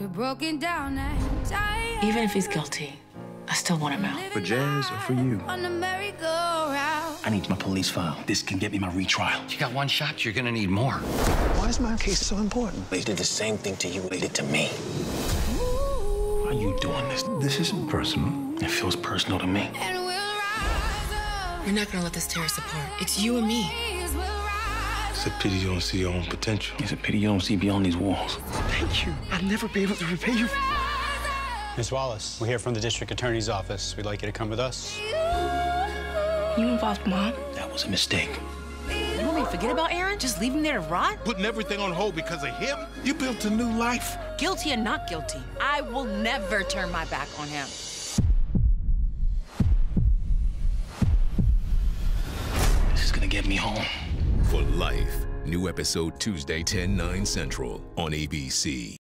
You're broken down and tired. Even if he's guilty, I still want him out. For Jazz or for you? On the merry-go-round. I need my police file. This can get me my retrial. You got one shot, you're gonna need more. Why is my case so important? They did the same thing to you they did to me. Why are you doing this? This isn't personal. It feels personal to me. And we'll rise up. You're not gonna let this tear us apart. It's you and me. We'll It's a pity you don't see your own potential. It's a pity you don't see beyond these walls. Thank you. I'll never be able to repay you. Miss Wallace, we're here from the district attorney's office. We'd like you to come with us. You involved mom? That was a mistake. You want me to forget about Aaron? Just leave him there to rot? Putting everything on hold because of him? You built a new life. Guilty or not guilty, I will never turn my back on him. This is gonna get me home. For Life. New episode Tuesday, 10, 9 central on ABC.